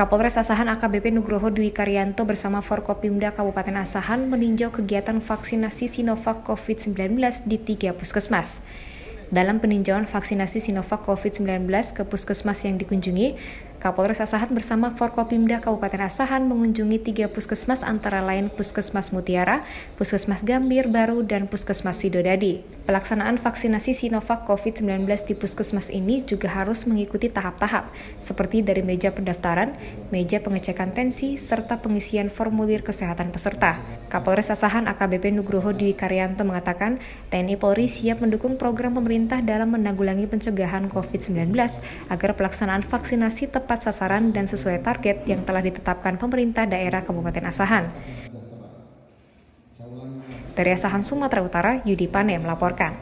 Kapolres Asahan AKBP Nugroho Dwi Karyanto bersama Forkopimda Kabupaten Asahan meninjau kegiatan vaksinasi Sinovac COVID-19 di tiga puskesmas. Dalam peninjauan vaksinasi Sinovac COVID-19 ke puskesmas yang dikunjungi, Kapolres Asahan bersama Forkopimda Kabupaten Asahan mengunjungi tiga puskesmas antara lain Puskesmas Mutiara, Puskesmas Gambir Baru, dan Puskesmas Sidodadi. Pelaksanaan vaksinasi Sinovac COVID-19 di puskesmas ini juga harus mengikuti tahap-tahap, seperti dari meja pendaftaran, meja pengecekan tensi, serta pengisian formulir kesehatan peserta. Kapolres Asahan AKBP Nugroho Dwi Karyanto mengatakan, TNI Polri siap mendukung program pemerintah dalam menanggulangi pencegahan COVID-19 agar pelaksanaan vaksinasi tepat tepat sasaran dan sesuai target yang telah ditetapkan pemerintah daerah Kabupaten Asahan. Dari Asahan, Sumatera Utara, Yudi Pane melaporkan.